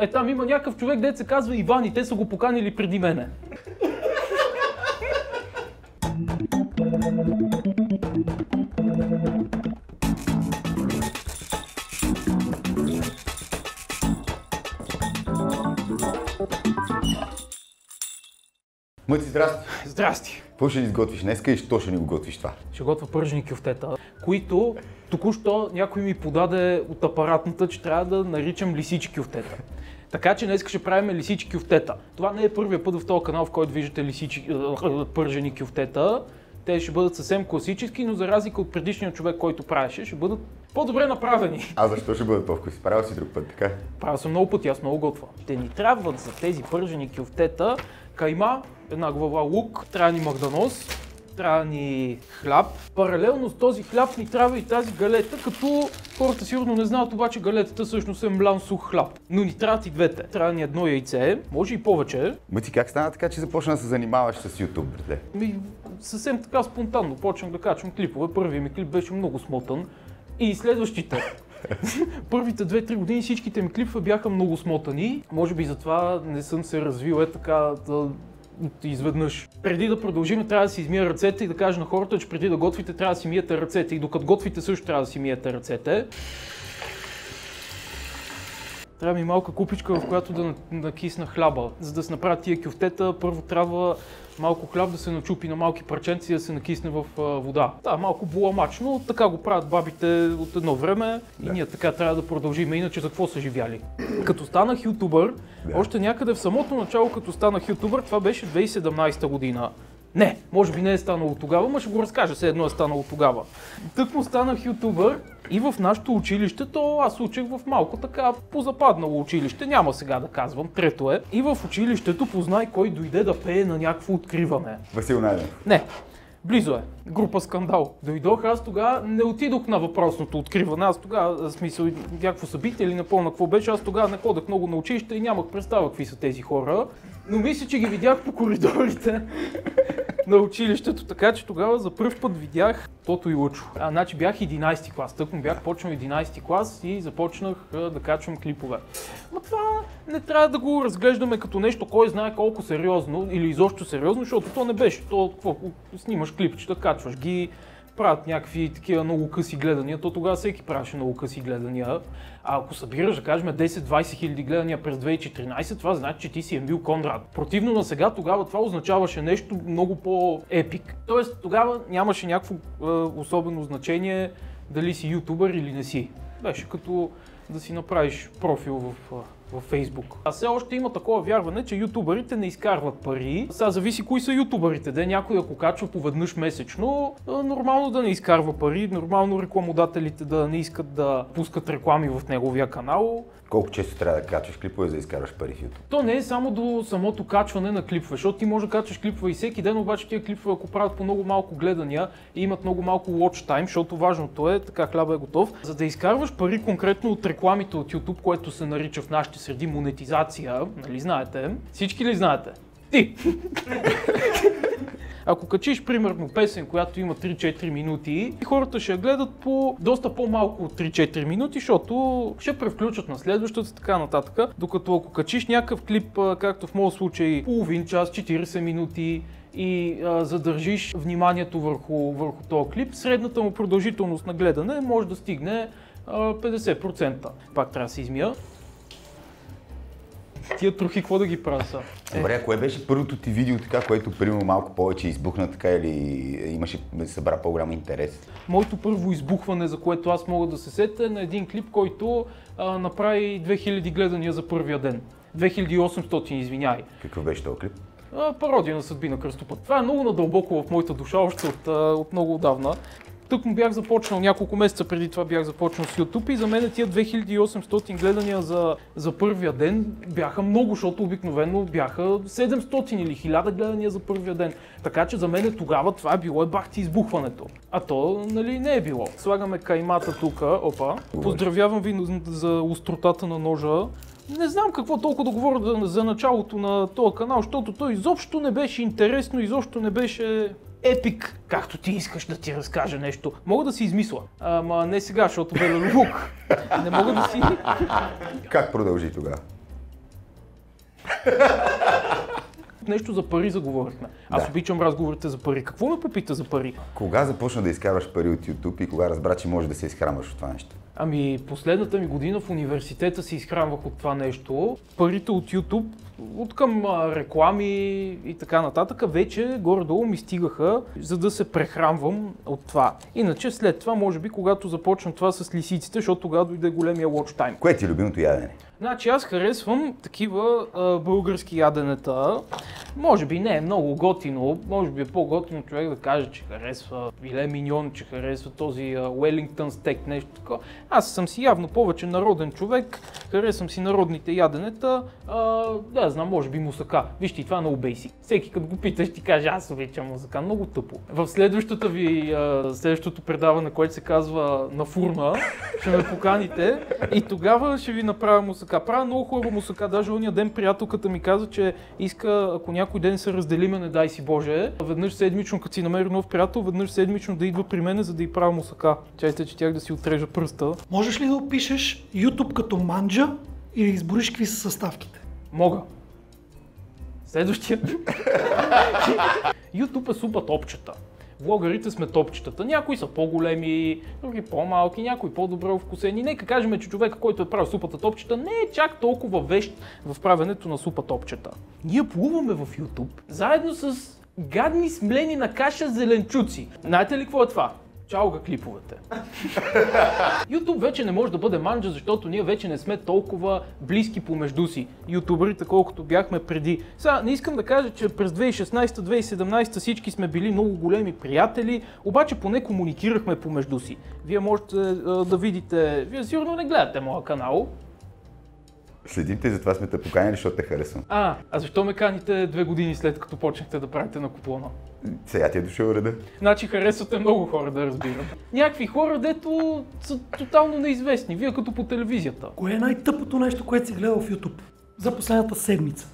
Е, там има някакъв човек, дет се казва Иван и те са го поканили преди мене. Мъци, здрасти! Здрасти! Какво ще изготвиш днеска и що ще ни го готвиш това? Ще готвя пържени кюфтета, които току-що някой ми подаде от апаратната, че трябва да наричам лисичи кюфтета. Така че днес ще правим лисичи кюфтета. Това не е първият път в този канал, в който виждате лисичи, е, пържени кюфтета. Те ще бъдат съвсем класически, но за разлика от предишния човек, който правеше, ще бъдат по-добре направени. А защо ще бъдат по-вкуси? Правил си друг път, така? Правил съм много пъти, аз много готвя. Те ни трябват за тези пържени кюфтета кайма, една глава лук, трябва ни магданос, трябва ни хляб. Паралелно с този хляб ни трябва и тази галета, като хората сигурно не знаят обаче галетата всъщност е млян сух хляб. Но ни трябват и двете. Трябва ни едно яйце, може и повече. Ма ти как стана така, че започна да се занимаваш с YouTube, братле? Ми, съвсем така спонтанно почнах да качвам клипове. Първият ми клип беше много смотан. И следващите. Първите две-три години всичките ми клипове бяха много смотани. Може би затова не съм се развил е така да изведнъж. Преди да продължим, трябва да си измия ръцете и да кажа на хората, че преди да готвите, трябва да си миете ръцете. И докато готвите, също трябва да си миете ръцете. Трябва ми малка купичка, в която да накисна хляба. За да се направят тия кюфтета, първо трябва малко хляб да се начупи на малки парченци и да се накисне в вода. Да, малко буламачно, така го правят бабите от едно време да. и ние така трябва да продължим. Иначе за какво са живяли? Като станах ютубър, да. още някъде в самото начало, като станах ютубър, това беше 2017 година. Не, може би не е станало тогава, но ще го разкажа, все едно е станало тогава. Тък му станах ютубър и в нашото училище, то аз учех в малко така позападнало училище, няма сега да казвам, трето е. И в училището познай кой дойде да пее на някакво откриване. Васил Найденов. Не, Близо е. Група скандал. Дойдох, аз тогава не отидох на въпросното откриване. Аз тогава, смисъл, някакво събитие или напълно какво беше, аз тогава не ходех много на училище и нямах представа какви са тези хора. Но мисля, че ги видях по коридорите на училището, така че тогава за първ път видях Тото и Лъчо. А, значи бях 11 клас, тъкмо бях почнал 11 клас и започнах да качвам клипове. Но това не трябва да го разглеждаме като нещо, кой знае колко сериозно или изобщо сериозно, защото то не беше. То, какво, снимаш клипчета, качваш ги, правят някакви такива много къси гледания, то тогава всеки правеше много къси гледания. А ако събираш, да кажем, 10-20 хиляди гледания през 2014, това значи, че ти си Емил Конрад. Противно на сега, тогава това означаваше нещо много по-епик. Тоест, тогава нямаше някакво е, особено значение дали си ютубър или не си. Беше като да си направиш профил в във Фейсбук. А все още има такова вярване, че ютубърите не изкарват пари. Сега зависи кои са ютубърите. Де някой ако качва поведнъж месечно, нормално да не изкарва пари, нормално рекламодателите да не искат да пускат реклами в неговия канал. Колко често трябва да качваш клипове, за да изкараш пари в YouTube? То не е само до самото качване на клипове, защото ти може да качваш клипове и всеки ден, обаче тия клипове, ако правят по много малко гледания и имат много малко watch time, защото важното е, така хляба е готов, за да изкарваш пари конкретно от рекламите от YouTube, което се нарича в нашите среди монетизация, нали знаете? Всички ли знаете? Ти! Ако качиш примерно песен, която има 3-4 минути, хората ще я гледат по доста по-малко от 3-4 минути, защото ще превключат на следващата така нататък. Докато ако качиш някакъв клип, както в моят случай, половин час, 40 минути, и а, задържиш вниманието върху, върху този клип, средната му продължителност на гледане може да стигне а, 50%. Пак трябва да се измия. Тия трохи, какво да ги правя са? Добре, а кое беше първото ти видео така, което примерно малко повече избухна така или имаше събра по-голям интерес? Моето първо избухване, за което аз мога да се сетя, е на един клип, който а, направи 2000 гледания за първия ден. 2800, извиняй. Какъв беше този клип? Пародия на съдби на кръстопът. Това е много надълбоко в моята душа, още от, от много отдавна. Тук му бях започнал няколко месеца преди това бях започнал с YouTube и за мен тия 2800 гледания за, за първия ден бяха много, защото обикновено бяха 700 или 1000 гледания за първия ден. Така че за мен тогава това е било е бахти избухването. А то нали не е било. Слагаме каймата тук, опа. Поздравявам ви за остротата на ножа. Не знам какво толкова да говоря за началото на този канал, защото той изобщо не беше интересно, изобщо не беше епик, както ти искаш да ти разкажа нещо. Мога да си измисля, ама не сега, защото бе лук. Не мога да си... Как продължи тогава? Нещо за пари заговорихме. Аз Да. обичам разговорите за пари. Какво ме попита за пари? Кога започна да изкарваш пари от YouTube и кога разбра, че може да се изхранваш от това нещо? Ами, последната ми година в университета се изхранвах от това нещо. Парите от YouTube, от към реклами и така нататък, вече горе-долу ми стигаха, за да се прехранвам от това. Иначе след това, може би, когато започна това с лисиците, защото тогава дойде големия watch time. Кое ти е любимото ядене? Значи аз харесвам такива а, български яденета. Може би не е много готино, може би е по-готино човек да каже, че харесва филе миньон, че харесва този Wellington стейк, нещо такова. Аз съм си явно повече народен човек, харесвам си народните яденета, а, да знам, може би мусака. Вижте, това е много бейсик. Всеки като го питаш ти каже, аз обичам мусака, много тъпо. В следващата ви, а, следващото предаване, което се казва на фурна, ще ме поканите и тогава ще ви направя мусака. Правя много хубава мусака. Даже ония ден приятелката ми каза, че иска, ако някой ден се разделиме, не дай си Боже, веднъж седмично, като си намери нов приятел, веднъж седмично да идва при мене, за да й правя мусака. Чайте, че тях да си отрежа пръста. Можеш ли да опишеш YouTube като манджа и да избориш какви са съставките? Мога. Следващия. YouTube е супа топчета. Влогарите сме топчетата. Някои са по-големи, други по-малки, някои по-добре вкусени. Нека кажем, че човека, който е правил супата топчета, не е чак толкова вещ в правенето на супа топчета. Ние плуваме в YouTube, заедно с гадни смлени на каша зеленчуци. Знаете ли какво е това? Чалга клиповете. YouTube вече не може да бъде манджа, защото ние вече не сме толкова близки помежду си. Ютуберите, колкото бяхме преди. Сега, не искам да кажа, че през 2016-2017 всички сме били много големи приятели, обаче поне комуникирахме помежду си. Вие можете а, да видите, вие сигурно не гледате моя канал. Следим те, затова сме те поканили, защото те харесвам. А, а защо ме каните две години след като почнахте да правите на куплона? Сега ти е дошъл реда. Значи харесвате много хора, да разбирам. Някакви хора, дето са тотално неизвестни, вие като по телевизията. Кое е най-тъпото нещо, което си гледал в YouTube за последната седмица?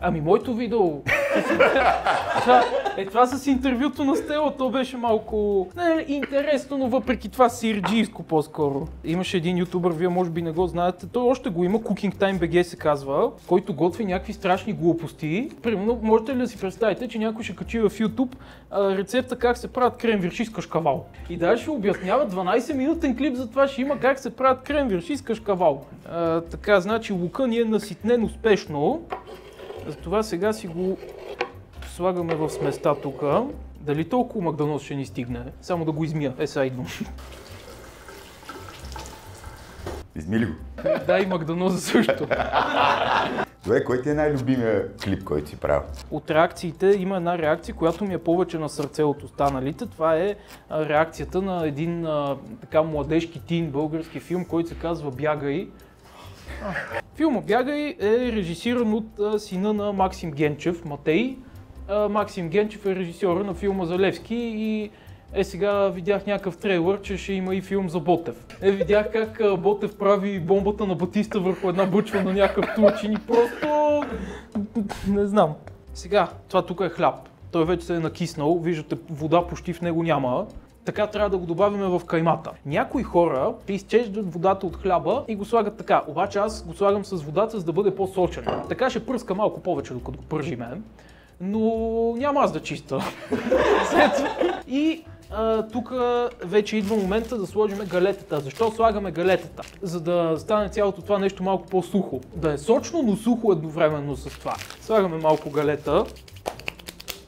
Ами моето видео. е това с интервюто на Стела, то беше малко не, интересно, но въпреки това сирджийско по-скоро. Имаше един ютубър, вие може би не го знаете, той още го има, Cooking Time BG се казва, който готви някакви страшни глупости. Примерно, можете ли да си представите, че някой ще качи в а, рецепта как се правят кренвирши с кашкавал. И даже ще обяснява 12 минутен клип за това ще има как се правят кренвирши с кашкавал. А, така, значи лука ни е наситнен успешно. Затова сега си го слагаме в сместа тук. Дали толкова Макдонос ще ни стигне? Само да го измия. Е, сега идвам. Измили го. да, и Макдонос също. Добре, кой ти е най-любимия клип, който си правил? От реакциите има една реакция, която ми е повече на сърце от останалите. Това е реакцията на един а, така младежки тин български филм, който се казва Бягай. Филма Бягай е режисиран от а, сина на Максим Генчев, Матей. Максим Генчев е режисьора на филма за Левски и е сега видях някакъв трейлър, че ще има и филм за Ботев. Е, видях как Ботев прави бомбата на Батиста върху една бъчва на някакъв турчин и просто... Не знам. Сега, това тук е хляб. Той вече се е накиснал, виждате, вода почти в него няма. Така трябва да го добавим в каймата. Някои хора изчеждат водата от хляба и го слагат така. Обаче аз го слагам с водата, за да бъде по-сочен. Така ще пръска малко повече, докато го пържиме. Но няма аз да чиста. И тук вече идва момента да сложим галетата. Защо слагаме галетата? За да стане цялото това нещо малко по-сухо. Да е сочно, но сухо едновременно с това. Слагаме малко галета.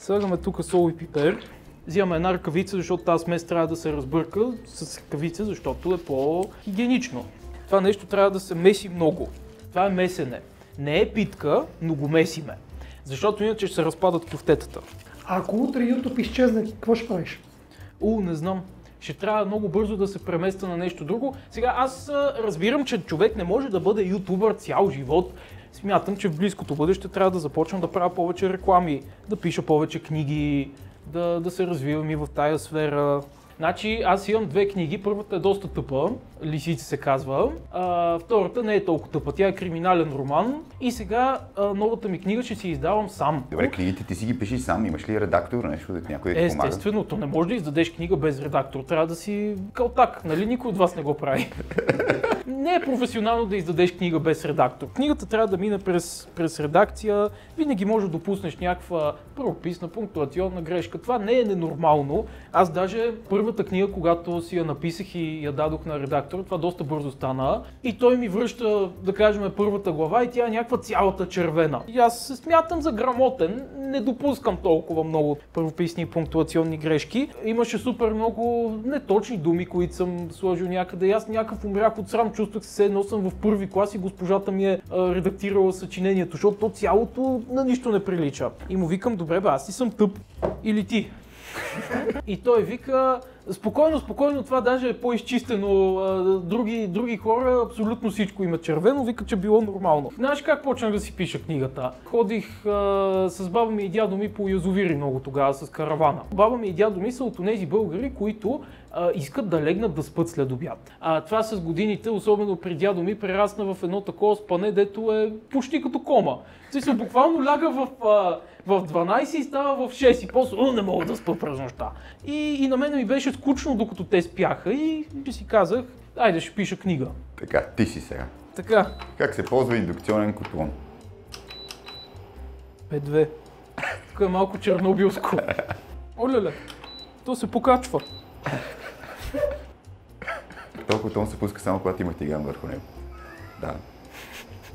Слагаме тук сол и пипер. Взимаме една ръкавица, защото тази смес трябва да се разбърка с ръкавица, защото е по-хигиенично. Това нещо трябва да се меси много. Това е месене. Не е питка, но го месиме. Защото иначе ще се разпадат кофтетата. А ако утре YouTube изчезне, какво ще правиш? У, не знам. Ще трябва много бързо да се преместа на нещо друго. Сега аз разбирам, че човек не може да бъде ютубър цял живот. Смятам, че в близкото бъдеще трябва да започна да правя повече реклами, да пиша повече книги, да, да се развивам и в тая сфера. Значи аз имам две книги. Първата е доста тъпа, Лисица се казва. А, втората не е толкова тъпа, тя е криминален роман. И сега а, новата ми книга ще си издавам сам. Добре, книгите ти си ги пишеш сам, имаш ли редактор, нещо, да някой да ти помага? Естествено, то не може да издадеш книга без редактор. Трябва да си калтак, нали? Никой от вас не го прави. не е професионално да издадеш книга без редактор. Книгата трябва да мине през, през редакция. Винаги може да допуснеш някаква правописна, пунктуационна грешка. Това не е ненормално. Аз даже първата книга, когато си я написах и я дадох на редактора, това доста бързо стана. И той ми връща, да кажем, първата глава и тя е някаква цялата червена. И аз се смятам за грамотен, не допускам толкова много правописни и пунктуационни грешки. Имаше супер много неточни думи, които съм сложил някъде. И аз някакъв умрях от срам, чувствах се едно съм в първи клас и госпожата ми е редактирала съчинението, защото то цялото на нищо не прилича. И му викам, добре бе, аз ли съм тъп или ти? И той вика, спокойно, спокойно, това даже е по-изчистено. Други, други хора абсолютно всичко има червено, вика, че било нормално. Знаеш как почнах да си пиша книгата? Ходих а, с баба ми и дядо ми по язовири много тогава с каравана. Баба ми и дядо ми са от тези българи, които а, искат да легнат да спят след обяд. А, това с годините, особено при дядо ми, прерасна в едно такова спане, дето е почти като кома. В смисъл, буквално ляга в, а, в 12 и става в 6 и после «О, не мога да спа през нощта. И, и на мен ми беше скучно, докато те спяха и си казах, айде ще пиша книга. Така, ти си сега. Така, Как се ползва индукционен котлон? 5-2. Тук е малко чернобилско. Олеле, то се покачва. Този котлон се пуска само когато има тиган върху него. Да.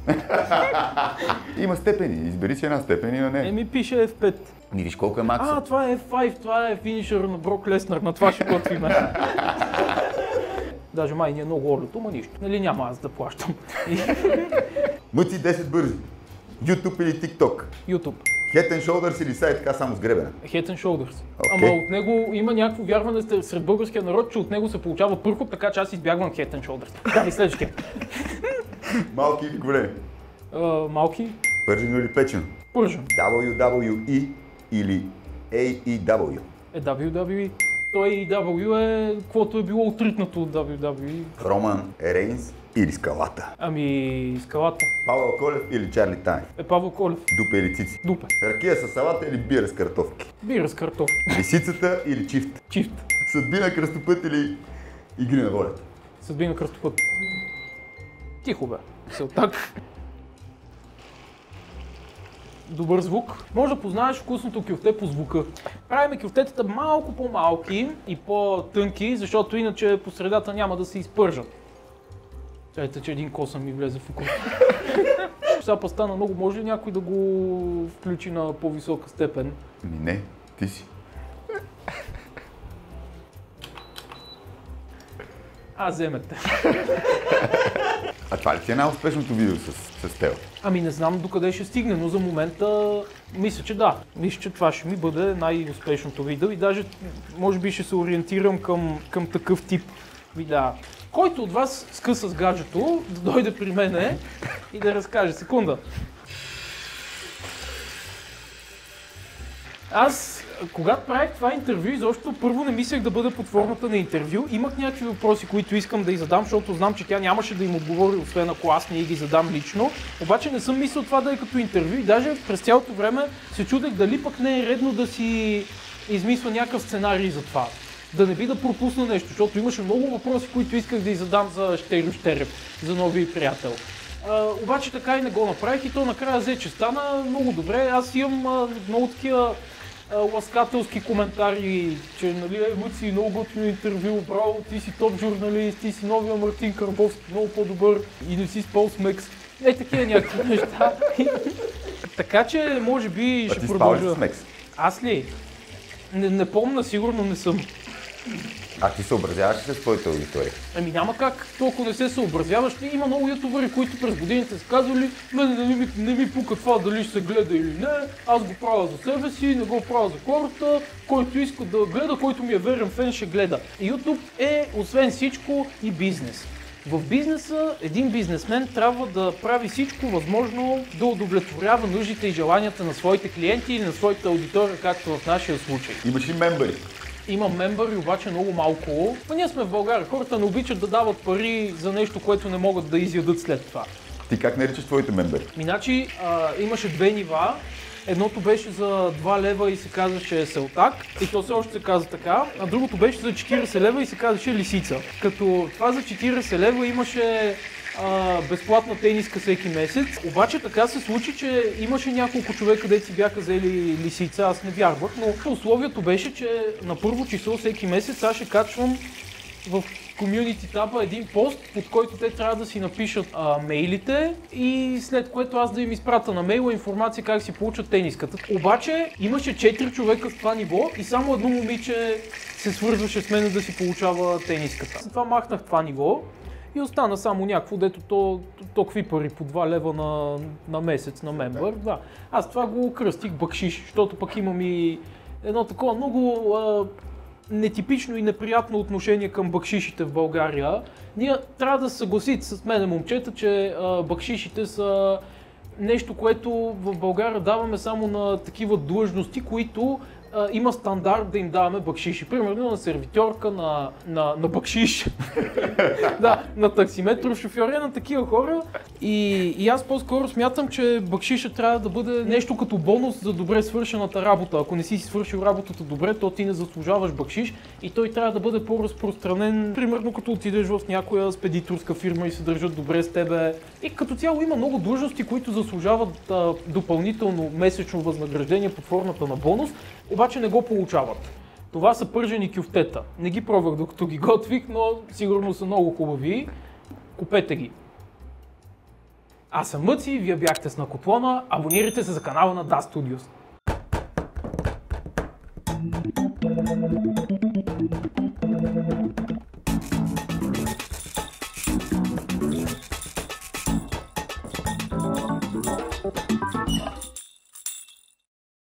има степени. Избери си една степен и на нея. Еми пише F5. Ми виж колко е макса. А, това е F5, това е финишър на Брок Леснер, на това ще готвиме. Даже май ни е много орлето, ма нищо. Нали няма аз да плащам. Мъци 10 бързи. YouTube или TikTok? YouTube. Head and Shoulders или сайт така само с гребена? Head and Shoulders. Окей. Ама от него има някакво вярване сред българския народ, че от него се получава пърхот, така че аз избягвам Head and Shoulders. Да, и следващия. Малки или големи? А, малки, Пържено или печено? пържен. WWE или AEW? Е WWE. Той EW е, каквото е било отритнато от WWE. Роман Рейнс или Скалата? Ами, скалата. Павел Колев или Чарли Танев? Е Павел Колев. Дупе или цици? Дупе. Ракия с салата или бира с картофки? Бира с картоф. Лисицата или чифт? Чифт. Съдбина кръстопът или игри на волята? Съдби на кръстопът. Тихо бе. Се оттак. Добър звук. Може да познаеш вкусното кюфте по звука. Правим кюфтетата малко по-малки и по-тънки, защото иначе по средата няма да се изпържат. Чайте, че един косъм ми влезе в окото. Сега па стана много. Може ли някой да го включи на по-висока степен? Ми не, ти си. А, вземете. А това ли ти е най-успешното видео с, с Тео? Ами не знам докъде ще стигне, но за момента мисля, че да. Мисля, че това ще ми бъде най-успешното видео и даже може би ще се ориентирам към, към такъв тип видеа. Който от вас скъса с гаджето, да дойде при мене и да разкаже. Секунда. Аз, когато правих това интервю, изобщо първо не мислех да бъда под формата на интервю. Имах някакви въпроси, които искам да й задам, защото знам, че тя нямаше да им отговори, освен ако аз не ги задам лично. Обаче не съм мислил това да е като интервю и даже през цялото време се чудех дали пък не е редно да си измисля някакъв сценарий за това. Да не би да пропусна нещо, защото имаше много въпроси, които исках да задам за Щерю Щерев, за новия приятел. А, обаче така и не го направих и то накрая взе, че стана много добре. Аз имам а, много такива а, ласкателски коментари, че нали, Мъци, много готино интервю, браво, ти си топ журналист, ти си новия Мартин Карбовски, много по-добър и не си спал с Мекс. Е, такива някакви неща. така че, може би, А ще ти продължа. с Мекс? Аз ли? Не, не помня, сигурно не съм. А ти съобразяваш ли се с твоите аудитория? Ами няма как, толкова не се съобразяваш. Има много ютубъри, които през годините са казвали, мен не ми, не ми пука това дали ще се гледа или не, аз го правя за себе си, не го правя за хората, който иска да гледа, който ми е верен фен, ще гледа. YouTube е, освен всичко, и бизнес. В бизнеса един бизнесмен трябва да прави всичко възможно да удовлетворява нуждите и желанията на своите клиенти или на своята аудитория, както в нашия случай. Имаш ли мембари? Има мембъри, обаче много малко. Но ние сме в България. Хората не обичат да дават пари за нещо, което не могат да изядат след това. Ти как наричаш твоите мембери? Миначи а, имаше две нива. Едното беше за 2 лева и се казваше Селтак, и то все още се казва така, а другото беше за 40 лева и се казваше Лисица. Като това за 40 лева имаше а, безплатна тениска всеки месец, обаче така се случи, че имаше няколко човека, де си бяха взели лисица, аз не вярвах, но условието беше, че на първо число всеки месец аз ще качвам в комюнити таба един пост, под който те трябва да си напишат а, мейлите и след което аз да им изпратя на мейла информация как си получат тениската. Обаче имаше 4 човека в това ниво и само едно момиче се свързваше с мен да си получава тениската. Затова махнах това ниво и остана само някакво, дето то, то, какви пари по 2 лева на, на месец на мембър. Да. Аз това го кръстих бакшиш, защото пък имам и едно такова много а, нетипично и неприятно отношение към бакшишите в България. Ние трябва да се съгласите с мене, момчета, че а, бакшишите са нещо, което в България даваме само на такива длъжности, които а, има стандарт да им даваме бакшиши. Примерно на сервитьорка, на, на, на бакшиш, да, на таксиметров шофьор, е на такива хора. И, и аз по-скоро смятам, че бакшиша трябва да бъде нещо като бонус за добре свършената работа. Ако не си си свършил работата добре, то ти не заслужаваш бакшиш и той трябва да бъде по-разпространен. Примерно като отидеш в някоя спедиторска фирма и се държат добре с тебе. И като цяло има много длъжности, които заслужават а, допълнително месечно възнаграждение под формата на бонус, не го получават. Това са пържени кюфтета. Не ги пробвах докато ги готвих, но сигурно са много хубави. Купете ги. Аз съм Мъци, вие бяхте с Накотлона, абонирайте се за канала на Da Studios.